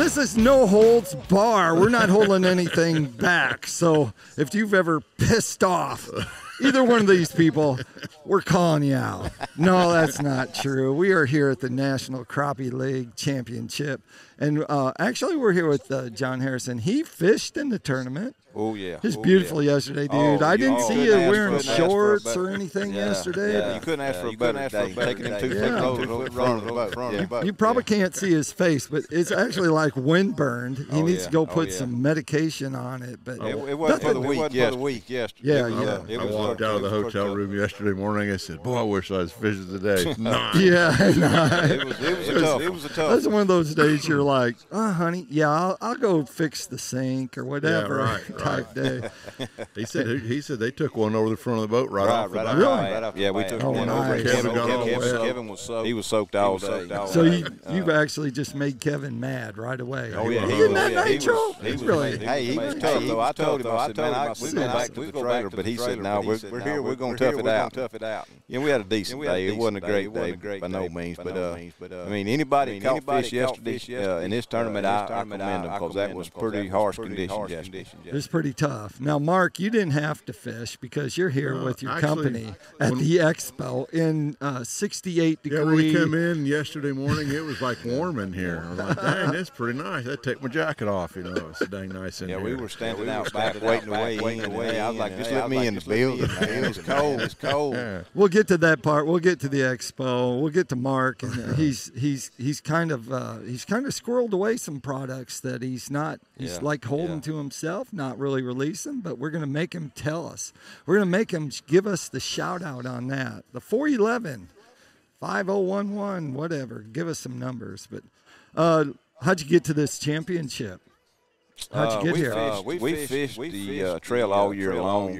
This is no holds bar. We're not holding anything back. So if you've ever pissed off either one of these people, we're calling you out. No, that's not true. We are here at the National Crappie League Championship. And uh, actually, we're here with uh, John Harrison. He fished in the tournament. Oh yeah, It's oh, beautiful yeah. yesterday, dude. Oh, I didn't you see couldn't you wearing for- couldn't ask for a shorts or anything Yeah, yesterday. Yeah, you couldn't ask for a better day. Taking him two day. foot Yeah. over the front of the boat. Front of the boat. You probably can't see his face, but it's actually like windburned. He Oh, needs to go Oh, put some medication on it. But It, it wasn't for the nothing- week. Yes, week. Yes. Yeah, yeah. uh, I walked out of the it was for- hotel room yesterday morning. I said, "Boy, I wish I was fishing today." Nah. Yeah, nah. It was. It was a tough. It was a tough. That's one of those days you're like, oh, honey, yeah, I'll, I'll go fix the sink or whatever right, type day. He said he, he said they took one over the front of the boat right, Right, off the right, bat. off Really? the. Yeah, we took Oh, one nice. over. Kevin Kevin, got all Kevin. Kevin was soaked. He was soaked all day. So you, you've actually just made Kevin mad right away. Oh yeah, he he in was- that yeah, he was- he really. Hey, he was tough though. I told him, I said, man, I- we go back to the trailer, but he said, no, we're we're here, we're gonna tough it out. Tough it out. Yeah, we had a decent day. It wasn't a great day by no means, but uh, I mean, anybody caught fish yesterday uh, in this tournament, I I commend them because that was pretty harsh conditions yesterday. It was pretty tough. Now, Mark, you didn't have to fish because you're here Uh, with your actually, company at the expo in uh, 68 Yeah, when we come in yesterday morning, it was like warm in here. I was like, "Dang, that's pretty nice." I take my jacket off. You know, it's dang nice in Yeah, here. we were standing out back, waiting to weigh in. I was like, just let me in the building, It was cold. It's cold. Yeah. We'll get to that part. We'll get to the expo. We'll get to Mark, and he's he's he's kind of uh, he's kind of squirreled away some products that he's not he's Yeah, like holding yeah. to himself, not really releasing. But we're gonna make him tell us. We're gonna make him give us the shout out on that. The 411, 5011, whatever. Give us some numbers. But uh, how'd you get to this championship? How'd you Uh, get we here? Fished, we, fished, the uh, trail all year long.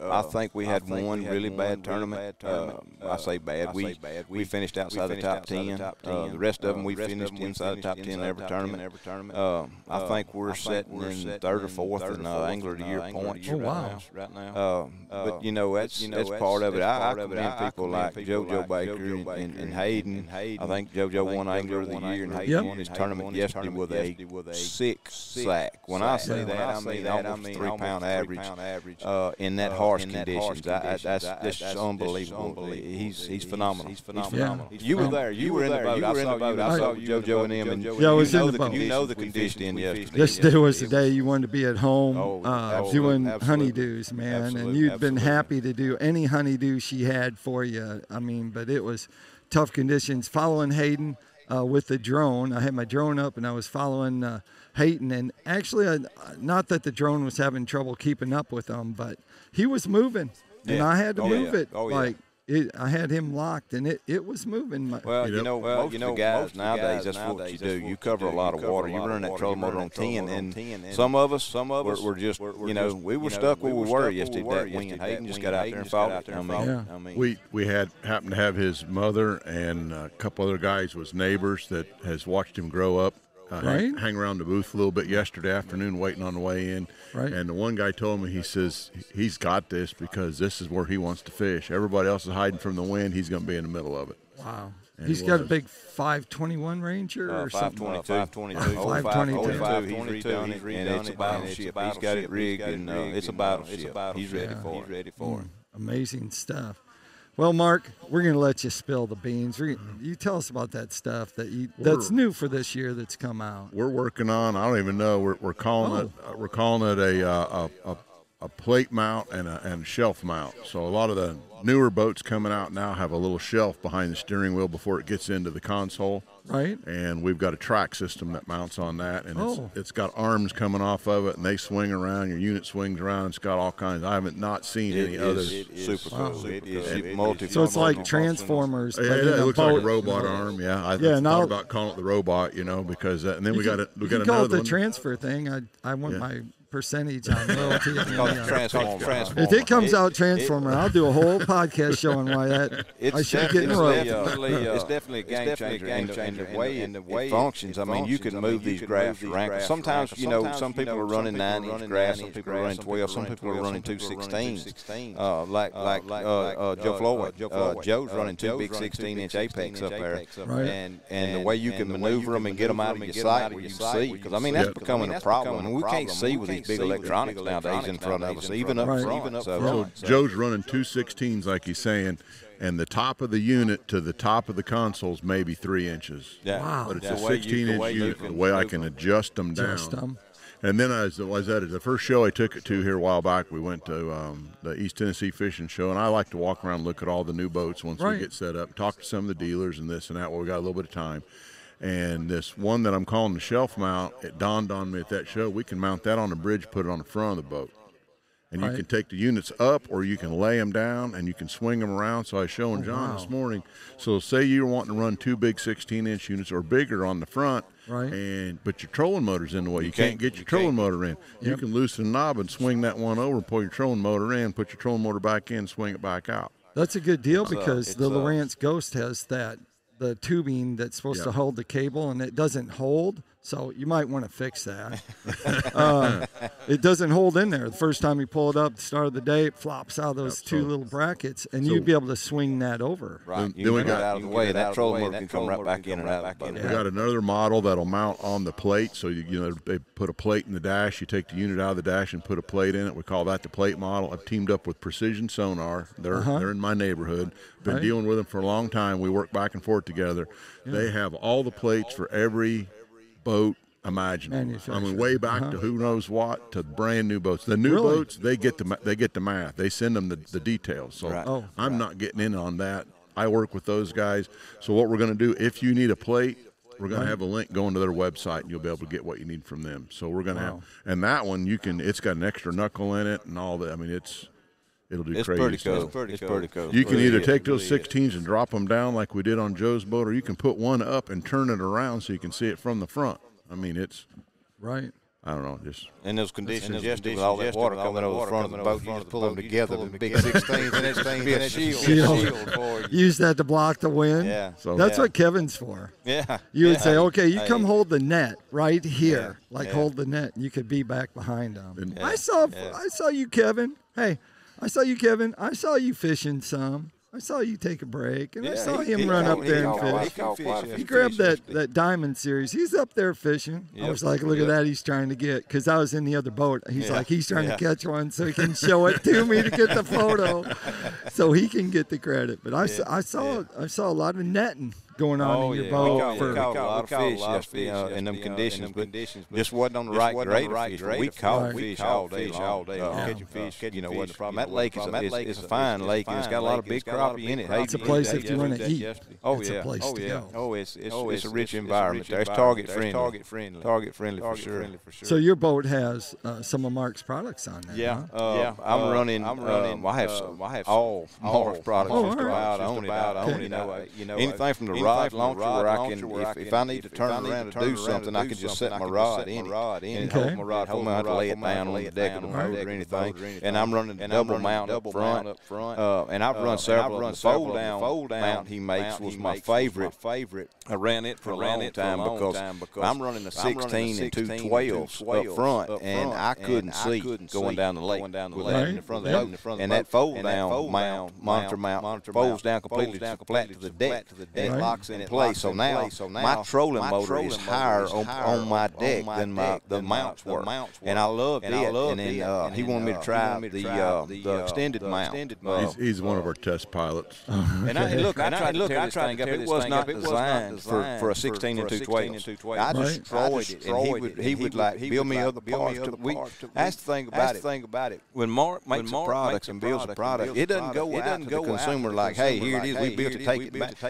Uh, I think we had one really bad tournament. Uh, I say bad. We we finished outside the top ten. Uh, the rest of them we finished inside the top ten in every tournament. Uh, I think we're sitting in third or fourth in uh, Angler of the Year points. Oh, wow. Right now. Uh, but you know that's that's part of it. I, I commend people like JoJo Baker and, and, and Hayden. I think JoJo won Angler of the Year and Hayden won his tournament yesterday with a six sack. When I say that, I mean that, almost three pound average uh, in that harsh conditions. I, I, that's that's unbelievable. He's he's phenomenal. He's phenomenal. You were there. You were in the boat. I saw you. I saw JoJo and him. And Yeah, I was in the boat. You know the conditions in yesterday. Yesterday was the day you wanted to be at home Oh, uh, doing honeydews, man. and you'd been happy to do any honeydew she had for you. I mean, but it was tough conditions. Following Hayden uh, with the drone, I had my drone up and I was following uh, Hayden. And actually, not that the drone was having trouble keeping up with him, but he was moving. And I had to Oh, move yeah. it. Oh, like, it, I had him locked and it, it was moving. My- Well, You you know- know, well, most you of know, the guys most of the nowadays, guys that's what nowadays, you that's do. what You you cover a do. lot You of cover water. a You lot run of that water. trolling You motor run on that trolling 10, motor on and 10, and some of us, some of us, we're just, we're- we're you know, just, we were stuck where we were were stuck where we yesterday. were That wing and. Hayden just wing got out there and fought out it. there I mean, fought it. I mean, We we had happened to have his mother and a couple other guys was neighbors that has watched him grow up. Uh, hang, Right. hang around the booth a little bit yesterday afternoon, waiting on the way in. Right. And the one guy told me he says he's got this because this is where he wants to fish. Everybody else is hiding from the wind. He's going to be in the middle of it. Wow. And He's he got a big 521 Ranger Uh, or something. 522. 522. Oh, 522. 522. He's redone it, and it's a battleship. He's got it rigged, and uh, it's a battleship. He's ready for it. He's ready for it. Amazing stuff. Well, Mark, we're going to let you spill the beans. You tell us about that stuff that you that's We're- new for this year that's come out. We're working on. I don't even know. We're, we're calling Oh. it. Uh, we're calling it a, uh, a a a plate mount and a and shelf mount. So a lot of the newer boats coming out now have a little shelf behind the steering wheel before it gets into the console. Right? And we've got a track system that mounts on that, and Oh. it's, it's got arms coming off of it, and they swing around. Your unit swings around. It's got all kinds. I haven't not seen any It others. is super Wow. cool. It is It- multi. So it's like Transformers. Yeah, but it a looks like a boat. robot arm. Yeah, I Yeah, yeah, and thought about calling it the robot, you know, because uh, and then we got it. We you got can call another it the one. transfer thing. I I want Yeah. my percentage on loyalty. at the Called end. Transformer. Transformer. If it comes It- out Transformer, I'll do a whole podcast showing why that It's I should get in definitely, uh, it's definitely a game changer, and, the- and the way it, it functions. I mean, you can move these graphs around. Sometimes, you know, some people are running nine inch graphs, some people are running twelve, some people are running two sixteens. Uh, like like uh, uh, Joe Floyd, uh, Joe's running two big sixteen inch apex up there, and and the way you can maneuver them and get them out of your sight where you see, because I mean that's becoming a problem, and we can't see with these big electronics nowadays in front of us, even up Right. front. So, So Joe's running two 16s, like he's saying, and the top of the unit to the top of the console's maybe three inches. yeah, Wow. But it's Yeah, a the way you- 16 the inch way unit, the way I can adjust them down. Adjust 'em. And then I was, was at the first show I took it to here a while back. We went to um, the East Tennessee Fishing Show, and I like to walk around and look at all the new boats once Right. we get set up, talk to some of the dealers and this and that. Well, we got a little bit of time. And this one that I'm calling the shelf mount, it dawned on me at that show. We can mount that on the bridge, put it on the front of the boat. And you Right. can take the units up or you can lay them down and you can swing them around. So I was showing John this morning. So say you're wanting to run two big 16 inch units or bigger on the front, Right. and but your trolling motor's in the way. You, can't, can't- get you your trolling can't. motor in. You can loosen the knob and swing that one over, pull your trolling motor in, put your trolling motor back in, swing it back out. That's a good deal It's, uh, because it's, the uh, Lowrance Ghost has that the tubing that's supposed to hold the cable and it doesn't hold. So you might want to fix that. uh, it doesn't hold in there. The first time you pull it up, the start of the day, it flops out of those Yep, two so- little brackets, and so- you'd be able to swing that over. Right. Then- You then we got- it out of the way. That trolling motor can come right back in and out. We got another model that'll mount on the plate. So you, you know they put a plate in the dash. You take the unit out of the dash and put a plate in it. We call that the plate model. I've teamed up with Precision Sonar. They're Uh-huh. they're in my neighborhood. Been Right. dealing with them for a long time. We work back and forth together. They have all the plates for every boat imaginable. I mean, way back Uh-huh. to who knows what to brand new boats. The new Really? boats they get the they get the math. They send them the, the details. So Right. Oh. I'm not getting in on that. I work with those guys. So what we're going to do, if you need a plate, we're going to have a link going to their website, and you'll be able to get what you need from them. So we're going to Wow. have, and that one you can. It's got an extra knuckle in it and all that. I mean, it's it'll do It's crazy pretty stuff. cool. It's pretty cool. You can Really either is. take those Really is. 16s and drop them down like we did on Joe's boat, or you can put one up and turn it around so you can see it from the front. I mean, it's Right. I don't know, just In those conditions, those yesterday, conditions with all that yesterday, water with all coming over the water front of the boat, you the just front pull them the boat, you together, pull the big 16s, and it's going to be a shield. Shield. shield for you. Use that to block the wind. Yeah. so. That's Yeah. what Kevin's for. Yeah. You would yeah. say, okay, you Hey. come hold the net right here, Yeah, like yeah. hold the net, and you could be back behind them. And- I saw, yeah. I saw you, Kevin. Hey, I saw you, Kevin. I saw you fishing some. I saw you take a break, and I saw he- him he run up there and he fish. He grabbed that, that diamond series. He's up there fishing. I was like, look Yep. at that. He's trying to get, because I was in the other boat. He's Yeah. like, he's trying Yeah. to catch one so he can show it to me to get the photo, so he can get the credit. But I, I saw, I saw a lot of netting going on Oh, in your yeah. boat. We caught, for, we caught a lot we of caught a lot of fish uh, them yesterday, uh, in them conditions, but just wasn't on the right wasn't grade of fish. grade We of fish. caught fish all day fish long. all day uh, long. Catching Uh, fish, catching you know, fish, wasn't a problem. That lake is a, a problem. it's, it's is a a- fine it's lake, and it's fine got a lot of big it's got a lot of crappie in it. It's a place if you wanna eat. Oh yeah, oh yeah, oh it's it's, Oh, a rich it's- it's a environment. rich there. It's target friendly. target friendly. Target friendly for sure. friendly for sure. So your boat has uh, some of Mark's products on there. Yeah, uh, Yeah, I'm uh, running. I'm I'm running, running. I have uh, some. I have all some- Morris all products. Morris just about products, just it. about I own own it. it. Uh, Uh, you know, anything from the anything rod launcher where I can, if, I if I need to turn around to do something, I can just set my rod in it rod in and hold my rod. Hold my rod, lay it down on lay the deck down of the boat or anything. And I'm running I'm double mount up front. Uh, and I've Uh, run several. I've of. The fold down, mount he makes was my makes was my favorite. favorite. I ran it for a long a time because I'm running a I'm running a 16 and two 16 and 12s up front, and I couldn't see couldn't going down the lake going down the with that in the front of the boat. in the front of And that fold down mount, monitor mount, folds down completely to flat to the deck, flat to the and deck. It locks in And place. locks So in now place. So my now trolling my motor trolling is motor higher is on, higher on my on- on deck my than my deck the than my- mounts the were, mounts and were. I loved And I it. loved And then it. uh, And he then, wanted me uh, to he try wanted me to the try uh, the, the uh, extended the mount. extended Uh, he's, he's one of our test pilots. and I look, and I tried to look, tear I this tried thing up. It It was was not not designed for a 16 and for two 16 and 12s. 212s. I Right. destroyed it, and he would he would like he build me like other parts. other to- we- parts to- That's the thing about it. thing about it. When Mark makes a Mark product and builds a product and product, builds it doesn't go it out doesn't to go the consumer like, hey, consumer here it like, is, hey, we built here to it is, take it built back.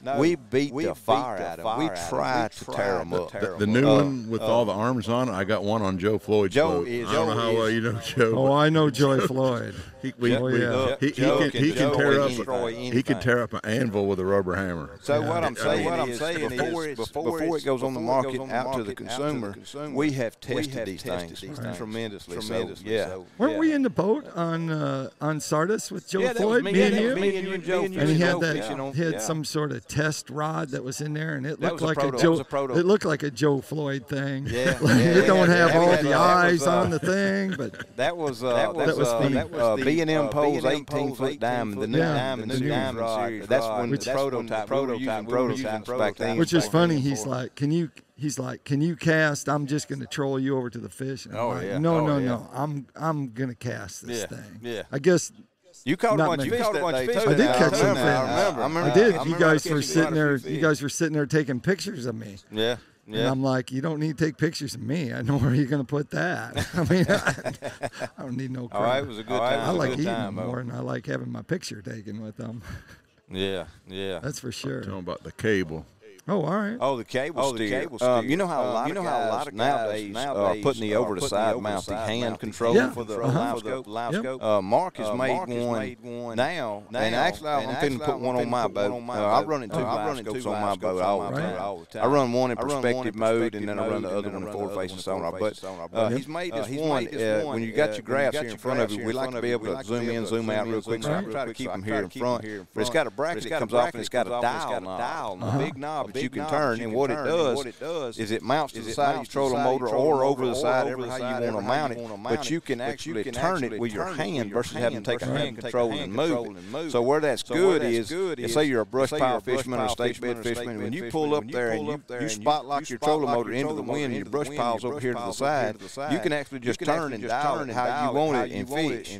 No, we beat we the fire beat the out of them. We tried to tear them up. The, the new uh, one with uh, all the arms on it. I got one on Joe Floyd. Joe is. I don't Joe know how well you know Joe. Oh, I know Joe Floyd. he, can, tear up. He can tear up an anvil with a rubber hammer. So yeah. what I'm saying, what I'm saying is, before, it goes on the market out to the consumer, we have tested these things tremendously. Tremendously. Yeah. Weren't we in the boat on uh, on Sardis with Joe Floyd? Me and you. Me and you and Joe. And he had that. He had some sort of test rod that was in there, and it looked like a, a Joe. A it looked like a Joe Floyd thing. Yeah, like, yeah it yeah, don't yeah, have all the uh, eyes was, uh, on the thing, but that was uh, that was, the, uh, uh, that was B and M Poles 18 foot diamond, the new diamond, the new diamond rod. That's when the prototype, prototype, prototype back then. Which is funny. He's like, can you? he's like, "Can you cast? I'm just going to troll you over to the fish." And oh like, yeah. No, oh, no, yeah. no. I'm I'm going to cast this yeah. thing. Yeah. I guess you caught not a bunch. You caught a bunch fish. I did catch some fish. I remember. I, remember. I did. I you guys were sitting there. You guys were sitting there taking pictures of me. Yeah. Yeah. And I'm like, you don't need to take pictures of me. I know where you're going to put that. I mean, I, I don't need no. Crowd. All right, it was a good oh, time. I like eating time, more, and I like having my picture taken with them. Yeah, yeah. That's for sure. I'm talking about the cable. Oh, all right. Oh, the cable oh, steer. The cable um, steer. Um, you know how a um, lot, you know how a lot of nowadays, uh, nowadays are putting the uh, over to side mount, the hand control yeah. for the uh -huh. live scope. Live yep. scope. Uh, Mark has uh, made, Mark one made one now, and actually I'm finna put one on my uh, boat. I run it two live scopes on my boat all the time. I run one in perspective mode, and then I run the other one in forward facing sonar. But he's made this one. When you got your graphs here in front of you, we like to be able to zoom in, zoom out real quick. So I try to keep them here in front. But it's got a bracket that comes off, and it's got a dial, a big knob that you can turn. And what it does is it mounts to the side of your trolling motor or over the side, however you want to mount it. But you can actually turn it with your hand versus having to take a hand control and move it. So where that's good is, say you're a brush pile fisherman or a stake bed fisherman, when you pull up there and you spot lock your trolling motor into the wind and your brush pile's over here to the side, you can actually just turn and dial it how you want it and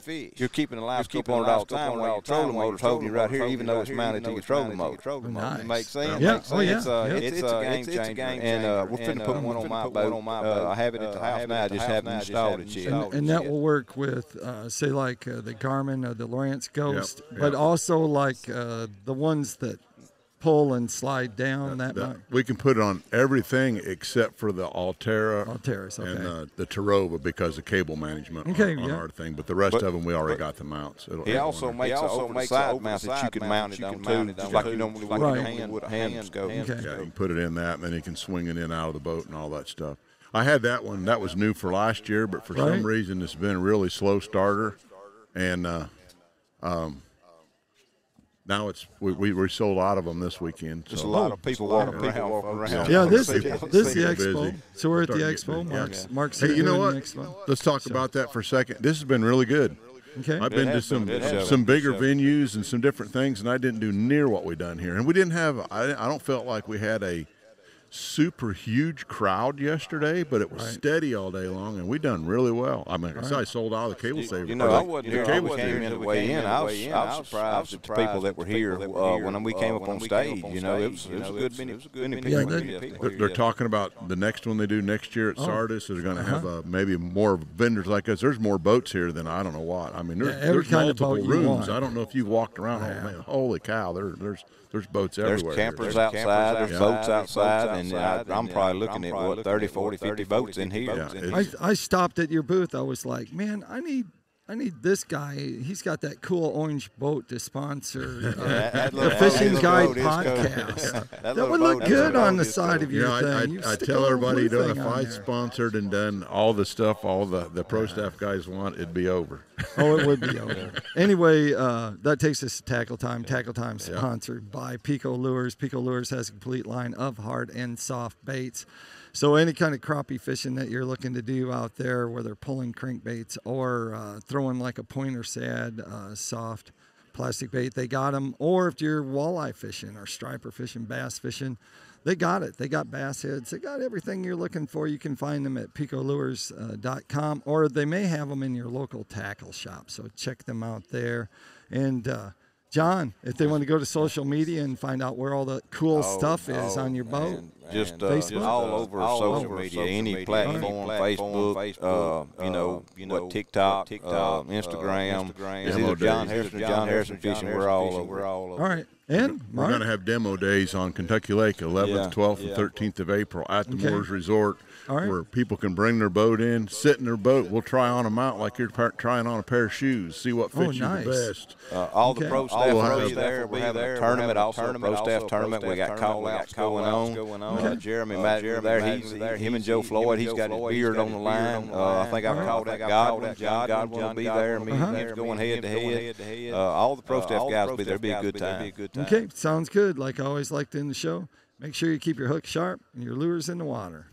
fish. You're keeping the lines keep on it all the time while your trolling motor's holding you right here, even though it's mounted to your trolling motor. Nice. Makes sense. Yeah. Oh yeah it's, uh, yeah. it's, it's, a uh, game changer. It's a game. And uh, we're finna uh, put one on my boat. On my. I have it at the house now. I just haven't installed it yet. And that will work with, say, like the Garmin or the Lowrance Ghost, but also like the ones that pull and slide down that, that, We can put it on everything except for the Altera, Alteras, okay. and uh, the Terrova because of cable management okay, on, yeah. on our thing. But the rest but, of them, we already got the mounts. It'll, he also makes he also makes side, mount that you can mount it on too, just like you normally like right. a hand go. Okay. Yeah, you can put it in that, and then you can swing it in out of the boat and all that stuff. I had that one. That was new for last year, but for right. some reason, it's been a really slow starter, and uh, um, now it's we, we, we sold out of them this weekend. So. There's a lot of people walking around. People walking around. Yeah, yeah this this is the expo. Busy. So we're at the expo. Mark's, yeah. Mark's hey, you know what? Let's talk so. about that for a second. This has been really good. Okay. I've been to some been. some, some bigger venues and some different things, and I didn't do near what we done here. And we didn't have I, I don't felt like we had a super huge crowd yesterday, but it was right. steady all day long, and we done really well. I mean, right. I sold all the cable savers. You know, I wasn't here. I wasn't here until in. I was, I was surprised at the people that were here uh, when uh, we came up on stage. You know, it was, it was a good many, it was a good many people. They're talking about the next one they do next year at oh, Sardis. They're going to have uh, maybe more vendors like us. There's more boats here than I don't know what. I mean, there's, there's multiple rooms. I don't know if you've walked around. Oh, oh, holy cow! There's there's boats everywhere. There's campers outside. There's boats outside and I, am probably looking I'm at what looking 30, 40, 50 boats in here. Yeah. I, I stopped at your booth. I was like, man, I need I need this guy. He's got that cool orange boat to sponsor uh, the Fishing Guide podcast. yeah. that, that would look boat, good on the side of your you thing. I, I, I tell everybody, you know, if I sponsored and done all the stuff all the, the pro staff guys want, it'd be over. oh, it would be over. Anyway, uh, that takes us to Tackle Time. Tackle Time sponsored yeah. by Pico Lures. Pico Lures has a complete line of hard and soft baits. So any kind of crappie fishing that you're looking to do out there, whether pulling crankbaits or uh, throwing like a pointer sad, uh, soft plastic bait, they got them. Or if you're walleye fishing or striper fishing, bass fishing, they got it. They got bass heads. They got everything you're looking for. You can find them at picolures.com uh, or they may have them in your local tackle shop. So check them out there. And, uh, John, if they want to go to social media and find out where all the cool Oh, stuff is oh, on your boat, man. just, uh, Facebook? all over All social over media, social any media, platform, any Facebook, platform, uh, you know, uh, you what know, TikTok, TikTok, uh, uh, Instagram. Instagram. It's Demo either John days. Harrison or John Harrison Fishing. We're all over. We're all over. All right. And We're Mark? going to have demo days on Kentucky Lake, 11th, Yeah, 12th, yeah. and 13th of April at the Okay. Moors Resort, All right. where people can bring their boat in, sit in their boat. We'll try on them out like you're trying on a pair of shoes, see what Oh, fits you the best. Uh, all Okay. the pro All staff the will be there. We're be having a tournament, having a also a tournament, pro also staff a pro tournament. We staff got tournament. call We got outs going call-outs on. going on. Uh, Jeremy Uh, Matt there. He's there. him and He's- Joe Floyd. him He's and got Joe his Floyd. He's beard got on the his beard line. on the Uh, I line. think I've Uh, called I out think I've called Godwin. John Godwin. Godwin will be there. Me and him going head to head. head to head. Uh, all the pro Uh, staff guys will be there. Be a guys good will be there. Be time. a good time. Okay, sounds good. Like I always like to end the show. Make sure you keep your hook sharp and your lures in the water.